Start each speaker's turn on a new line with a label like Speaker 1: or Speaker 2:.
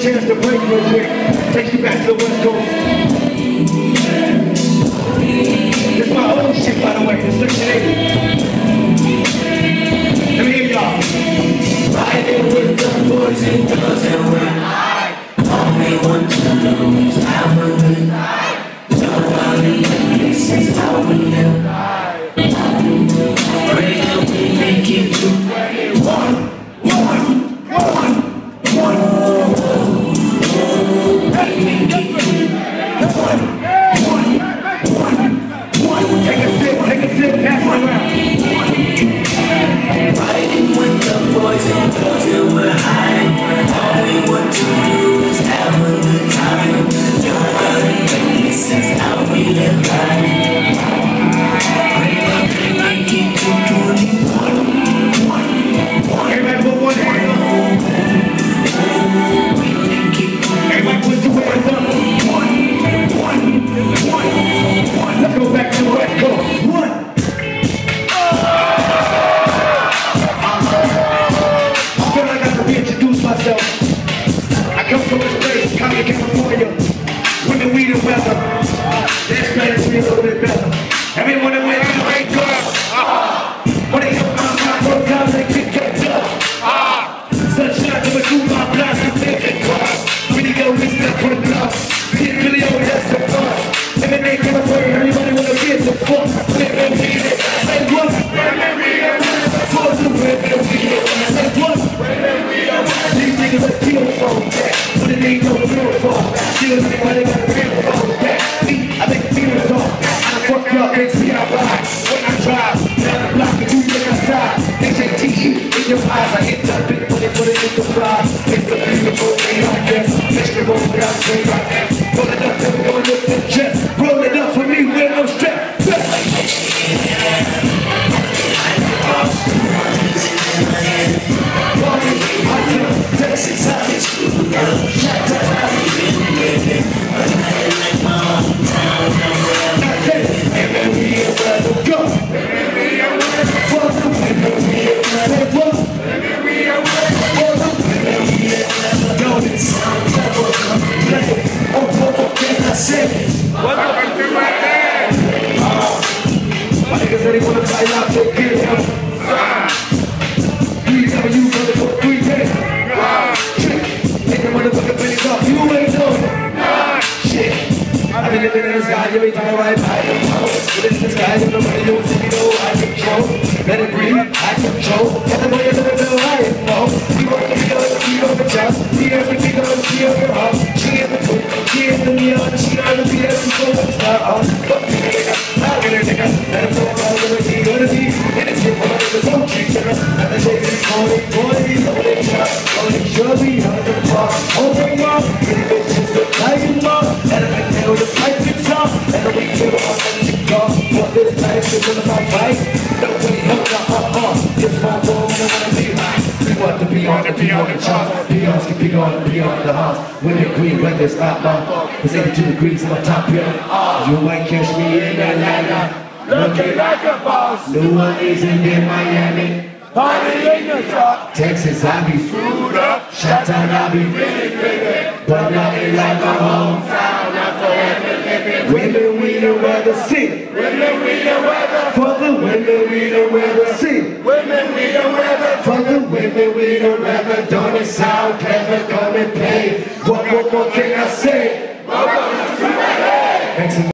Speaker 1: chance to break real quick. Takes you back to the West Coast. It's my old shit, by the way, the Section 80. Let me hear y'all.
Speaker 2: Riding with the boys and girls
Speaker 1: take a.
Speaker 2: Riding with the boys and girls we're high. All we want to do
Speaker 1: come from this place, come Cali, California. Women, it ain't no real for that. Still everybody got a real for that. Me, I make feelings on. I fuck y'all, can't see I ride. When I drive, down the block, and you look outside. H-A-T-E, in your eyes, I hit that big it, put it in the fly. It's a beautiful thing like this. Vegetable, down, straight like that. Pull it up, then we go look the chest. Roll Living in the sky, every time I ride by the Living in the sky, and nobody knows if you know I control. Let it breathe, I control. In the know I know. You want to feel it, you know the chest. See everything on the feel your heart. She in the foot, she in the neon, she on the beat, every soul is not on. But me, nigga, I'm gonna nigga. Let him know about what he gonna be. And it's your boy, the whole tree, nigga. And the day is going, boy, he's on the top. On the shrubby, on the park. Open is up. And we feel all the go. What this life is all about, right? Nobody else, uh-uh. It's my world, and I wanna be right. We want to be on the be on the charts. Peons can be on the be on the house. When the green weather's not long. It's 82 degrees in my top here. You might catch me in Atlanta.
Speaker 3: Looking like a boss,
Speaker 1: New Orleans and in Miami.
Speaker 3: party in the truck,
Speaker 1: Texas, I be
Speaker 3: food up,
Speaker 1: Chi-town, I be
Speaker 3: really big,
Speaker 1: But nothing like my hometown.
Speaker 3: Not forever living.
Speaker 1: Women, we the weather, sing.
Speaker 3: Women, we the weather,
Speaker 1: For the women, we the weather, sing.
Speaker 3: women, we the weather.
Speaker 1: For the women, we the weather. Don't it sound clever? Come and play. What, what, what